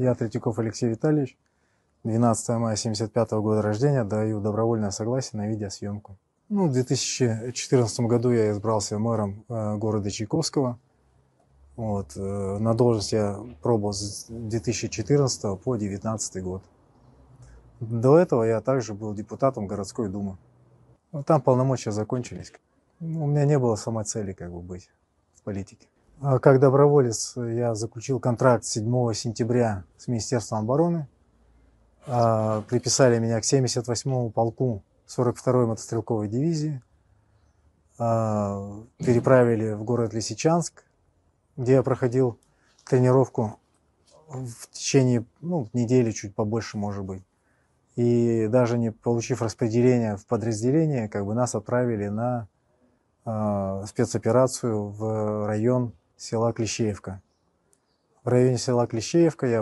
Я Третьяков Алексей Витальевич. 12 мая 1975 года рождения даю добровольное согласие на видеосъемку. Ну, в 2014 году я избрался мэром э, города Чайковского. Вот, э, на должность я пробовал с 2014 по 2019 год. До этого я также был депутатом городской думы. Но там полномочия закончились. Ну, У меня не было самой цели как бы быть в политике. А Как доброволец я заключил контракт 7 сентября с Министерством обороны. А, Приписали меня к 78-му полку 42-й мотострелковой дивизии. А, Переправили в город Лисичанск, где я проходил тренировку в течение ну, недели, чуть побольше, может быть. И даже не получив распределение в подразделение, как бы нас отправили на э, спецоперацию в район села Клещеевка. В районе села Клещеевка я